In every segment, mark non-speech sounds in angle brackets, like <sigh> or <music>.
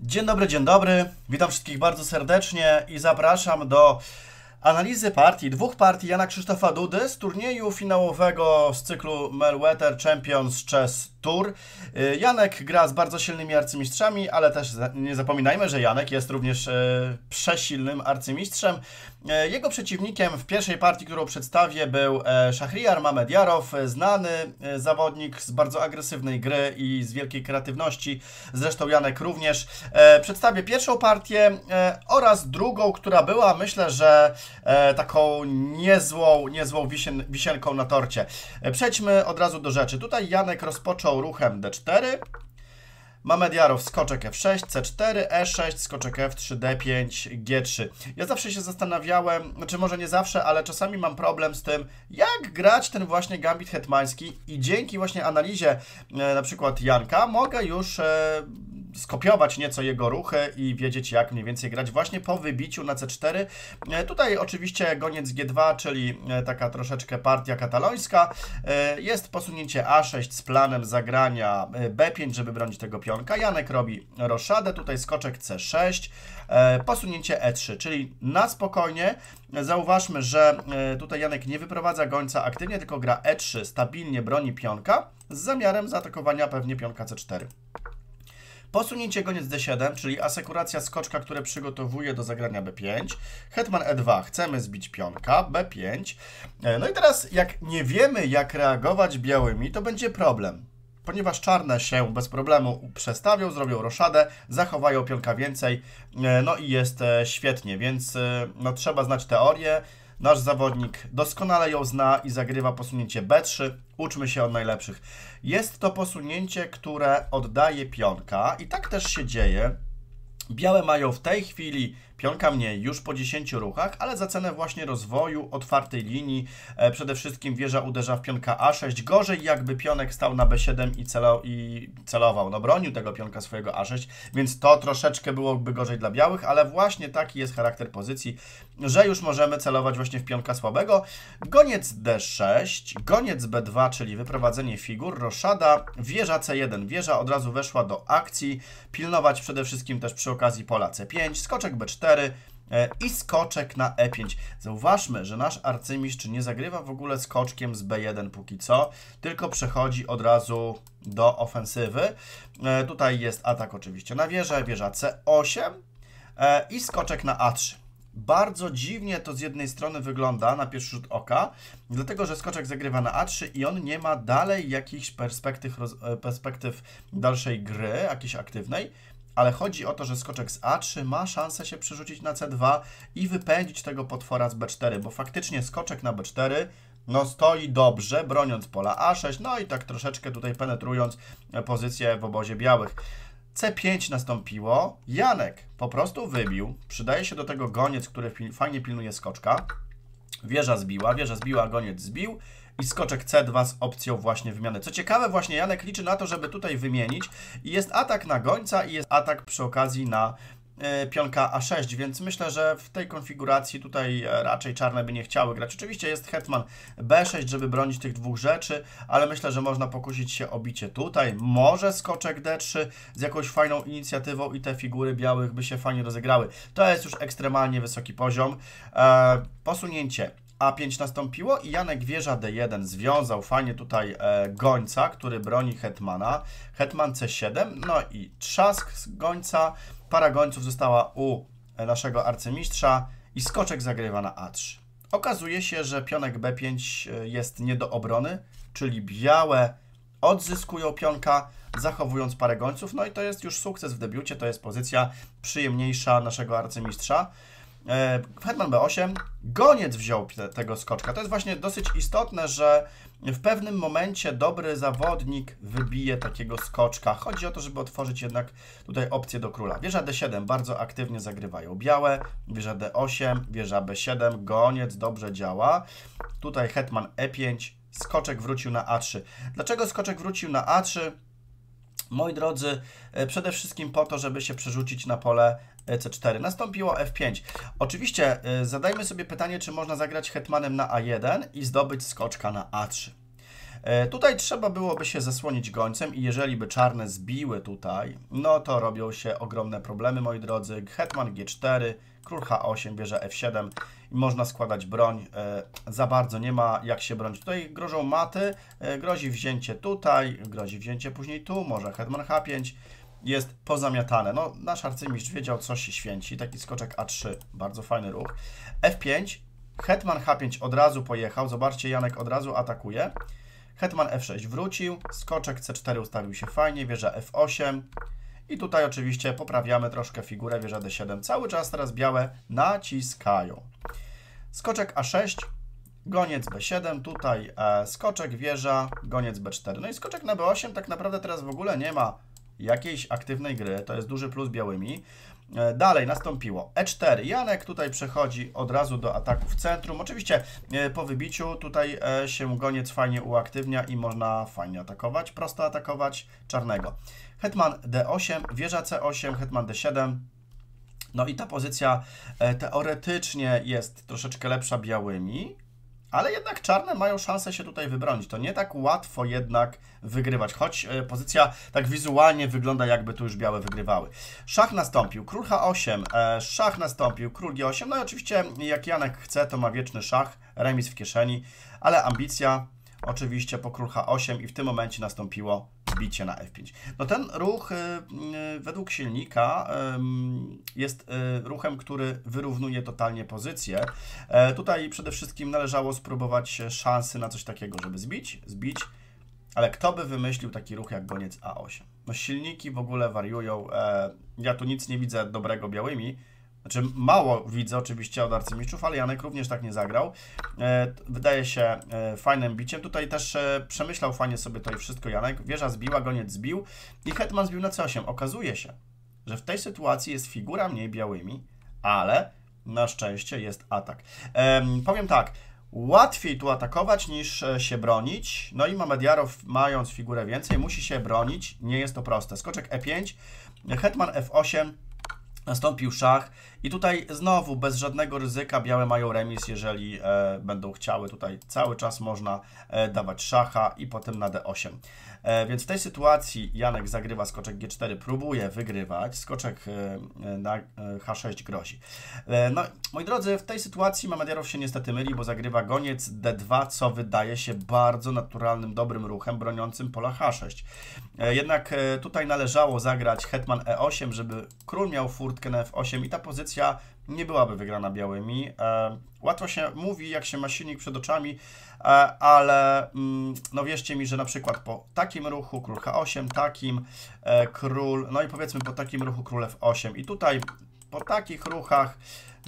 Dzień dobry, dzień dobry. Witam wszystkich bardzo serdecznie i zapraszam do analizy partii, dwóch partii Jana Krzysztofa Dudy z turnieju finałowego z cyklu Melwetter Champions Chess Tour. Y, Janek gra z bardzo silnymi arcymistrzami, ale też nie zapominajmy, że Janek jest również y, przesilnym arcymistrzem. Y, jego przeciwnikiem w pierwszej partii, którą przedstawię, był e, Szachriar Mamediarow, znany zawodnik z bardzo agresywnej gry i z wielkiej kreatywności. Zresztą Janek również. E, przedstawię pierwszą partię e, oraz drugą, która była, myślę, że taką niezłą, niezłą wisienką na torcie. Przejdźmy od razu do rzeczy. Tutaj Janek rozpoczął ruchem D4. Mamy Diarow skoczek F6, C4, E6, skoczek F3, D5, G3. Ja zawsze się zastanawiałem, znaczy może nie zawsze, ale czasami mam problem z tym, jak grać ten właśnie gambit hetmański i dzięki właśnie analizie e, na przykład Janka mogę już e, skopiować nieco jego ruchy i wiedzieć, jak mniej więcej grać właśnie po wybiciu na C4. E, tutaj oczywiście goniec G2, czyli e, taka troszeczkę partia katalońska. E, jest posunięcie A6 z planem zagrania B5, żeby bronić tego pionka. Janek robi roszadę, tutaj skoczek C6, posunięcie E3, czyli na spokojnie. Zauważmy, że tutaj Janek nie wyprowadza gońca aktywnie, tylko gra E3, stabilnie broni pionka z zamiarem zaatakowania pewnie pionka C4. Posunięcie goniec D7, czyli asekuracja skoczka, które przygotowuje do zagrania B5. Hetman E2, chcemy zbić pionka, B5. E, no i teraz, jak nie wiemy, jak reagować białymi, to będzie problem. Ponieważ czarne się bez problemu przestawią, zrobią roszadę, zachowają pionka więcej, e, no i jest e, świetnie, więc no, trzeba znać teorię, Nasz zawodnik doskonale ją zna i zagrywa posunięcie B3. Uczmy się od najlepszych. Jest to posunięcie, które oddaje pionka i tak też się dzieje. Białe mają w tej chwili Pionka mniej już po 10 ruchach, ale za cenę właśnie rozwoju otwartej linii e, przede wszystkim wieża uderza w pionka A6. Gorzej jakby pionek stał na B7 i, celo, i celował, no bronił tego pionka swojego A6, więc to troszeczkę byłoby gorzej dla białych, ale właśnie taki jest charakter pozycji, że już możemy celować właśnie w pionka słabego. Goniec D6, goniec B2, czyli wyprowadzenie figur, roszada, wieża C1. Wieża od razu weszła do akcji, pilnować przede wszystkim też przy okazji pola C5, skoczek B4, E, i skoczek na E5. Zauważmy, że nasz arcymistrz nie zagrywa w ogóle skoczkiem z B1 póki co, tylko przechodzi od razu do ofensywy. E, tutaj jest atak oczywiście na wieżę, wieża C8 e, i skoczek na A3. Bardzo dziwnie to z jednej strony wygląda na pierwszy rzut oka, dlatego że skoczek zagrywa na A3 i on nie ma dalej jakichś perspektyw, perspektyw dalszej gry, jakiejś aktywnej ale chodzi o to, że skoczek z A3 ma szansę się przerzucić na C2 i wypędzić tego potwora z B4, bo faktycznie skoczek na B4 no stoi dobrze, broniąc pola A6, no i tak troszeczkę tutaj penetrując pozycję w obozie białych. C5 nastąpiło, Janek po prostu wybił, przydaje się do tego goniec, który fajnie pilnuje skoczka, wieża zbiła, wieża zbiła, goniec zbił i skoczek C2 z opcją właśnie wymiany. Co ciekawe, właśnie Janek liczy na to, żeby tutaj wymienić i jest atak na gońca i jest atak przy okazji na e, pionka A6, więc myślę, że w tej konfiguracji tutaj e, raczej czarne by nie chciały grać. Oczywiście jest hetman B6, żeby bronić tych dwóch rzeczy, ale myślę, że można pokusić się o bicie tutaj. Może skoczek D3 z jakąś fajną inicjatywą i te figury białych by się fajnie rozegrały. To jest już ekstremalnie wysoki poziom. E, posunięcie a5 nastąpiło i Janek wieża D1 związał fajnie tutaj e, gońca, który broni hetmana. Hetman C7, no i trzask z gońca. Para gońców została u e, naszego arcymistrza i skoczek zagrywa na A3. Okazuje się, że pionek B5 e, jest nie do obrony, czyli białe odzyskują pionka, zachowując parę gońców. No i to jest już sukces w debiucie, to jest pozycja przyjemniejsza naszego arcymistrza. Hetman B8, goniec wziął te, tego skoczka. To jest właśnie dosyć istotne, że w pewnym momencie dobry zawodnik wybije takiego skoczka. Chodzi o to, żeby otworzyć jednak tutaj opcję do króla. Wieża D7 bardzo aktywnie zagrywają białe, wieża D8, wieża B7, goniec dobrze działa. Tutaj hetman E5, skoczek wrócił na A3. Dlaczego skoczek wrócił na A3? Moi drodzy, e, przede wszystkim po to, żeby się przerzucić na pole e, C4. Nastąpiło F5. Oczywiście e, zadajmy sobie pytanie, czy można zagrać hetmanem na A1 i zdobyć skoczka na A3. E, tutaj trzeba byłoby się zasłonić gońcem i jeżeli by czarne zbiły tutaj, no to robią się ogromne problemy, moi drodzy. Hetman G4, król H8 bierze F7 i można składać broń. E, za bardzo nie ma jak się bronić. Tutaj grożą maty, e, grozi wzięcie tutaj, grozi wzięcie później tu, może Hetman H5 jest pozamiatane. No, nasz arcymistrz wiedział, co się święci. Taki skoczek A3, bardzo fajny ruch. F5, Hetman H5 od razu pojechał. Zobaczcie, Janek od razu atakuje. Hetman F6 wrócił, skoczek C4 ustawił się fajnie, wieża F8 i tutaj oczywiście poprawiamy troszkę figurę, wieża D7. Cały czas teraz białe naciskają. Skoczek A6, goniec B7, tutaj e, skoczek, wieża, goniec B4. No i skoczek na B8 tak naprawdę teraz w ogóle nie ma jakiejś aktywnej gry, to jest duży plus białymi. E, dalej nastąpiło E4. Janek tutaj przechodzi od razu do ataku w centrum. Oczywiście e, po wybiciu tutaj e, się goniec fajnie uaktywnia i można fajnie atakować, prosto atakować czarnego. Hetman D8, wieża C8, hetman D7. No i ta pozycja teoretycznie jest troszeczkę lepsza białymi, ale jednak czarne mają szansę się tutaj wybronić. To nie tak łatwo jednak wygrywać, choć e, pozycja tak wizualnie wygląda jakby tu już białe wygrywały. Szach nastąpił, król H8, e, szach nastąpił, król G8, no i oczywiście jak Janek chce, to ma wieczny szach, remis w kieszeni, ale ambicja oczywiście po król H8 i w tym momencie nastąpiło bicie na F5. No ten ruch y, y, według silnika jest y, ruchem, który wyrównuje totalnie pozycję. E, tutaj przede wszystkim należało spróbować szansy na coś takiego, żeby zbić, zbić, ale kto by wymyślił taki ruch jak goniec A8? No silniki w ogóle wariują. E, ja tu nic nie widzę dobrego białymi. Znaczy, mało widzę oczywiście od arcymistrzów, ale Janek również tak nie zagrał. E, wydaje się e, fajnym biciem. Tutaj też e, przemyślał fajnie sobie to i wszystko Janek. Wieża zbiła, goniec zbił i hetman zbił na C8. Okazuje się, że w tej sytuacji jest figura mniej białymi, ale na szczęście jest atak. powiem tak, łatwiej tu atakować niż się bronić. No i Mamediarow, mając figurę więcej, musi się bronić. Nie jest to proste. Skoczek E5, hetman F8, Nastąpił szach i tutaj znowu bez żadnego ryzyka białe mają remis, jeżeli e, będą chciały. Tutaj cały czas można e, dawać szacha i potem na D8. E, więc w tej sytuacji Janek zagrywa skoczek G4, próbuje wygrywać, skoczek e, na e, H6 grozi. E, no, moi drodzy, w tej sytuacji Mamadiarow się niestety myli, bo zagrywa goniec D2, co wydaje się bardzo naturalnym, dobrym ruchem broniącym pola H6. E, jednak e, tutaj należało zagrać hetman E8, żeby król miał furtkę na F8 i ta pozycja nie byłaby wygrana białymi. E, łatwo się mówi, jak się ma silnik przed oczami, ale mm, no wierzcie mi, że na przykład po takim ruchu król H8, takim król, no i powiedzmy po takim ruchu król F8 i tutaj po takich ruchach,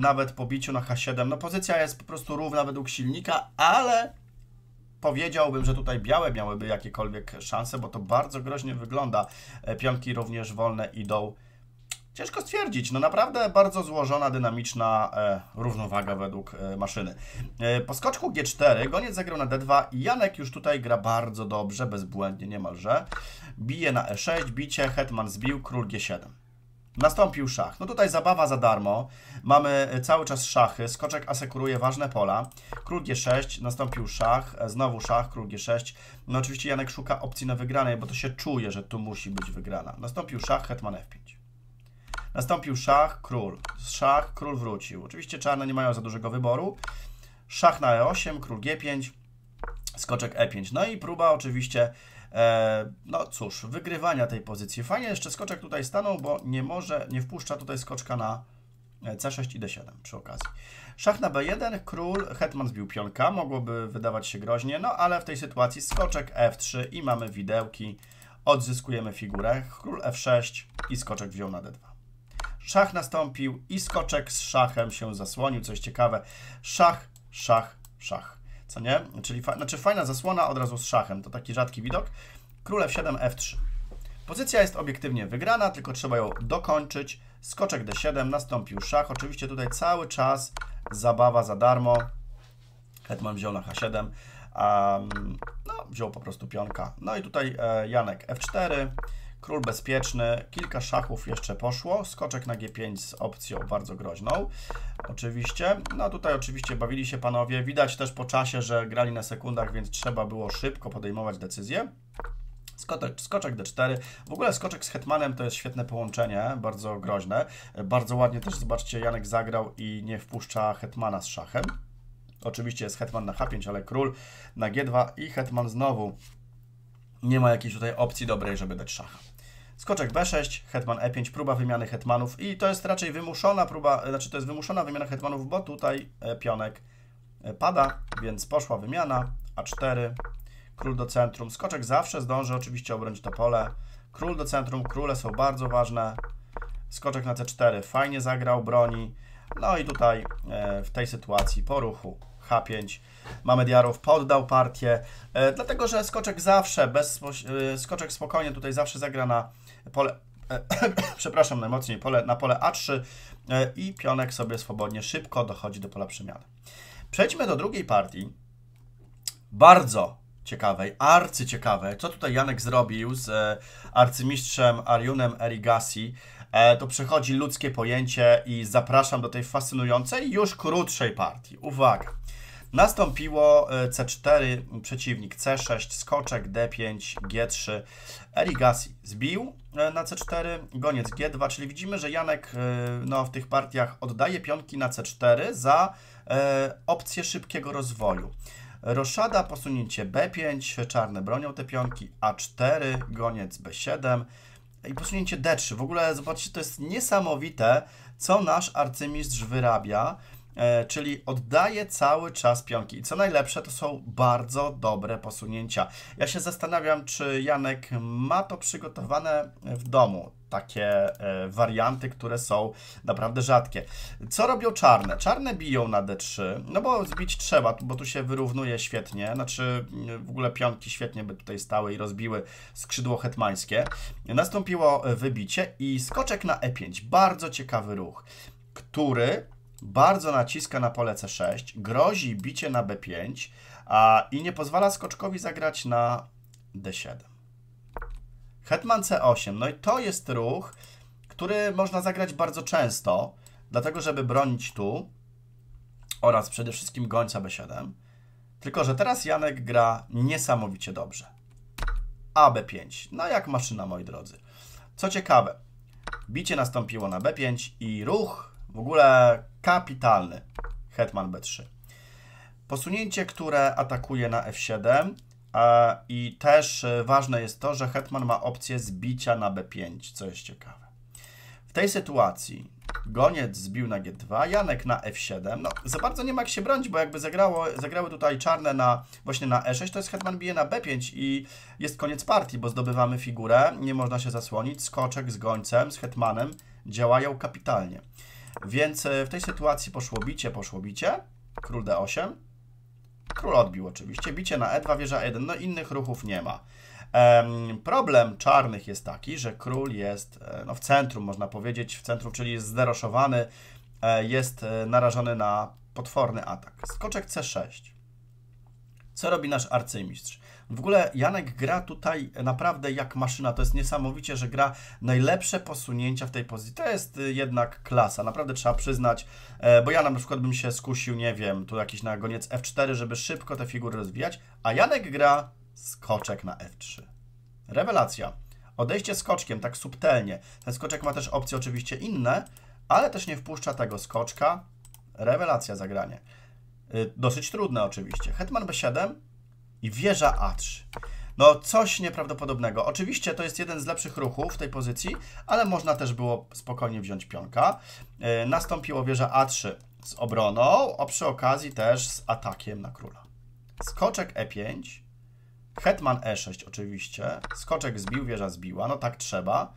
nawet po biciu na H7, no pozycja jest po prostu równa według silnika, ale powiedziałbym, że tutaj białe miałyby jakiekolwiek szanse, bo to bardzo groźnie wygląda. E, pionki również wolne idą. Ciężko stwierdzić, no naprawdę bardzo złożona, dynamiczna e, równowaga według e, maszyny. E, po skoczku G4 goniec zagrał na D2 i Janek już tutaj gra bardzo dobrze, bezbłędnie niemalże. Bije na E6, bicie, hetman zbił, król G7. Nastąpił szach. No tutaj zabawa za darmo. Mamy cały czas szachy. Skoczek asekuruje ważne pola. Król G6, nastąpił szach. Znowu szach, król G6. No oczywiście Janek szuka opcji na wygranej, bo to się czuje, że tu musi być wygrana. Nastąpił szach, hetman F5. Nastąpił szach, król. Szach, król wrócił. Oczywiście czarne nie mają za dużego wyboru. Szach na E8, król G5, skoczek E5. No i próba oczywiście E, no cóż, wygrywania tej pozycji. Fajnie jeszcze skoczek tutaj stanął, bo nie może, nie wpuszcza tutaj skoczka na e, C6 i D7 przy okazji. Szach na B1, król, hetman zbił pionka, mogłoby wydawać się groźnie, no ale w tej sytuacji skoczek F3 i mamy widełki, odzyskujemy figurę, król F6 i skoczek wziął na D2. Szach nastąpił i skoczek z szachem się zasłonił, coś ciekawe. Szach, szach, szach co nie? Czyli fa znaczy fajna zasłona od razu z szachem, to taki rzadki widok. Królew 7 F3. Pozycja jest obiektywnie wygrana, tylko trzeba ją dokończyć. Skoczek D7, nastąpił szach. Oczywiście tutaj cały czas zabawa za darmo. Hetman wziął na H7. Um, no, wziął po prostu pionka. No i tutaj e, Janek F4, Król bezpieczny, kilka szachów jeszcze poszło, skoczek na G5 z opcją bardzo groźną, oczywiście. No tutaj oczywiście bawili się panowie, widać też po czasie, że grali na sekundach, więc trzeba było szybko podejmować decyzję. Skoczek, skoczek D4. W ogóle skoczek z hetmanem to jest świetne połączenie, bardzo groźne. Bardzo ładnie też, zobaczcie, Janek zagrał i nie wpuszcza hetmana z szachem. Oczywiście jest hetman na H5, ale król na G2 i hetman znowu. Nie ma jakiejś tutaj opcji dobrej, żeby dać szacha. Skoczek B6, hetman E5, próba wymiany hetmanów i to jest raczej wymuszona próba, znaczy to jest wymuszona wymiana hetmanów, bo tutaj e, pionek e, pada, więc poszła wymiana, A4, król do centrum. Skoczek zawsze zdąży oczywiście obronić to pole. Król do centrum, króle są bardzo ważne. Skoczek na C4, fajnie zagrał, broni. No i tutaj e, w tej sytuacji po ruchu H5 mamy Diarów, poddał partię, e, dlatego że skoczek zawsze, bez, e, skoczek spokojnie tutaj zawsze zagra na pole, <coughs> przepraszam najmocniej, pole, na pole A3 i pionek sobie swobodnie, szybko dochodzi do pola przemiany. Przejdźmy do drugiej partii. Bardzo ciekawej, arcyciekawej. Co tutaj Janek zrobił z e, arcymistrzem Ariunem Erigasi? E, to przechodzi ludzkie pojęcie i zapraszam do tej fascynującej, już krótszej partii. Uwaga! Nastąpiło e, C4, przeciwnik C6, skoczek D5, G3. Erigasi zbił e, na C4, goniec G2, czyli widzimy, że Janek e, no, w tych partiach oddaje pionki na C4 za opcję szybkiego rozwoju. Roszada, posunięcie B5, czarne bronią te pionki, A4, goniec B7 i posunięcie D3. W ogóle zobaczcie, to jest niesamowite, co nasz arcymistrz wyrabia, czyli oddaje cały czas pionki. I co najlepsze, to są bardzo dobre posunięcia. Ja się zastanawiam, czy Janek ma to przygotowane w domu takie e, warianty, które są naprawdę rzadkie. Co robią czarne? Czarne biją na D3, no bo zbić trzeba, bo tu się wyrównuje świetnie, znaczy mm, w ogóle pionki świetnie by tutaj stały i rozbiły skrzydło hetmańskie. Nastąpiło wybicie i skoczek na E5, bardzo ciekawy ruch, który bardzo naciska na pole C6, grozi bicie na B5 a, i nie pozwala skoczkowi zagrać na D7. Hetman C8, no i to jest ruch, który można zagrać bardzo często, dlatego żeby bronić tu oraz przede wszystkim gońca B7. Tylko, że teraz Janek gra niesamowicie dobrze. AB5, no jak maszyna, moi drodzy. Co ciekawe, bicie nastąpiło na B5 i ruch w ogóle kapitalny. Hetman B3. Posunięcie, które atakuje na F7 i też e, ważne jest to, że hetman ma opcję zbicia na b5, co jest ciekawe. W tej sytuacji goniec zbił na g2, Janek na f7. No, za bardzo nie ma jak się bronić, bo jakby zagrało, zagrały tutaj czarne na, właśnie na e6, to jest hetman bije na b5 i jest koniec partii, bo zdobywamy figurę, nie można się zasłonić. Skoczek z gońcem, z hetmanem działają kapitalnie. Więc e, w tej sytuacji poszło bicie, poszło bicie, król d8, Król odbił oczywiście. Bicie na E2, wieża 1. No innych ruchów nie ma. Problem czarnych jest taki, że król jest e, no, w centrum, można powiedzieć, w centrum, czyli jest zderoszowany, e, jest e, narażony na potworny atak. Skoczek C6. Co robi nasz arcymistrz? W ogóle Janek gra tutaj naprawdę jak maszyna. To jest niesamowicie, że gra najlepsze posunięcia w tej pozycji. To jest y, jednak klasa. Naprawdę trzeba przyznać, e, bo ja na przykład bym się skusił, nie wiem, tu jakiś na goniec F4, żeby szybko te figury rozwijać, a Janek gra skoczek na F3. Rewelacja. Odejście skoczkiem, tak subtelnie. Ten skoczek ma też opcje oczywiście inne, ale też nie wpuszcza tego skoczka. Rewelacja zagranie. Y, dosyć trudne oczywiście. Hetman B7 i wieża A3. No, coś nieprawdopodobnego. Oczywiście to jest jeden z lepszych ruchów w tej pozycji, ale można też było spokojnie wziąć pionka. Yy, nastąpiło wieża A3 z obroną, a przy okazji też z atakiem na króla. Skoczek E5, hetman E6 oczywiście, skoczek zbił, wieża zbiła, no tak trzeba.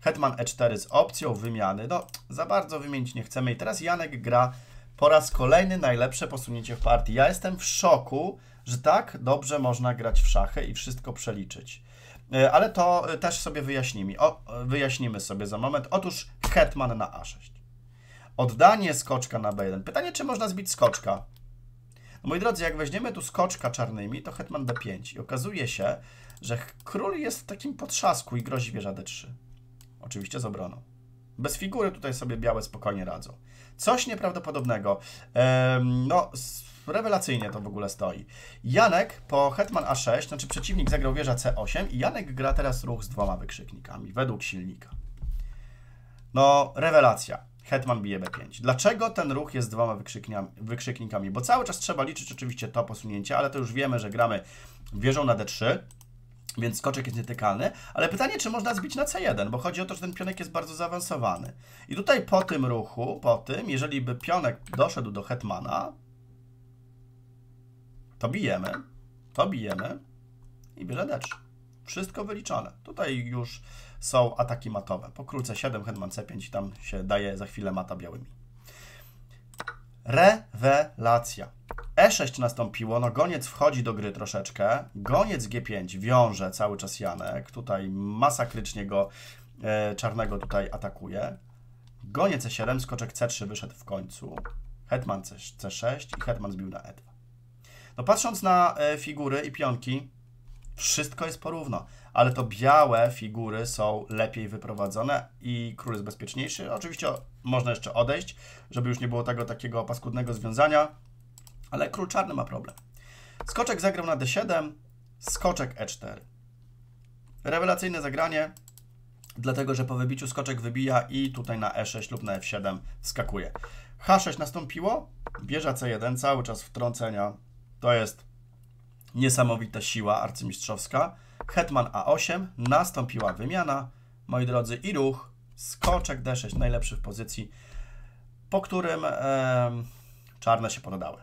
Hetman E4 z opcją wymiany, no za bardzo wymienić nie chcemy. I teraz Janek gra po raz kolejny najlepsze posunięcie w partii. Ja jestem w szoku, że tak dobrze można grać w szachy i wszystko przeliczyć. E, ale to e, też sobie wyjaśnimy. O, wyjaśnimy sobie za moment. Otóż hetman na A6. Oddanie skoczka na B1. Pytanie, czy można zbić skoczka? No, moi drodzy, jak weźmiemy tu skoczka czarnymi, to hetman B5. I okazuje się, że król jest w takim potrzasku i grozi wieża D3. Oczywiście z obroną. Bez figury tutaj sobie białe spokojnie radzą. Coś nieprawdopodobnego. Ehm, no, rewelacyjnie to w ogóle stoi. Janek po hetman A6, znaczy przeciwnik zagrał wieża C8 i Janek gra teraz ruch z dwoma wykrzyknikami, według silnika. No, rewelacja. Hetman bije B5. Dlaczego ten ruch jest dwoma wykrzyknikami? Bo cały czas trzeba liczyć oczywiście to posunięcie, ale to już wiemy, że gramy wieżą na D3, więc skoczek jest nietykalny, ale pytanie, czy można zbić na C1, bo chodzi o to, że ten pionek jest bardzo zaawansowany. I tutaj po tym ruchu, po tym, jeżeli by pionek doszedł do hetmana, to bijemy, to bijemy i bierze D3. Wszystko wyliczone. Tutaj już są ataki matowe. Po król C7, hetman C5 i tam się daje za chwilę mata białymi. Rewelacja. E6 nastąpiło, no goniec wchodzi do gry troszeczkę. Goniec G5 wiąże cały czas Janek. Tutaj masakrycznie go e, czarnego tutaj atakuje. Goniec E7, skoczek C3 wyszedł w końcu. Hetman C6 i hetman zbił na E2. No patrząc na e, figury i pionki, wszystko jest porówno, ale to białe figury są lepiej wyprowadzone i król jest bezpieczniejszy. Oczywiście można jeszcze odejść, żeby już nie było tego takiego paskudnego związania, ale król czarny ma problem. Skoczek zagrał na d7, skoczek e4. Rewelacyjne zagranie, dlatego że po wybiciu skoczek wybija i tutaj na e6 lub na f7 skakuje. h6 nastąpiło, wieża c1, cały czas wtrącenia, to jest niesamowita siła arcymistrzowska. Hetman A8, nastąpiła wymiana, moi drodzy, i ruch, skoczek D6, najlepszy w pozycji, po którym e, czarne się poddały.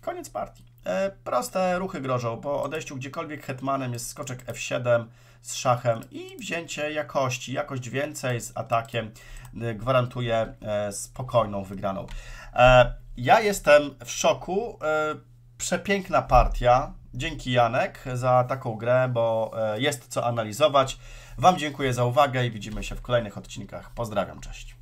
Koniec partii. E, proste ruchy grożą. Po odejściu gdziekolwiek hetmanem jest skoczek F7 z szachem i wzięcie jakości. Jakość więcej z atakiem e, gwarantuje e, spokojną wygraną. E, ja jestem w szoku. Przepiękna partia. Dzięki Janek za taką grę, bo e, jest co analizować. Wam dziękuję za uwagę i widzimy się w kolejnych odcinkach. Pozdrawiam, cześć.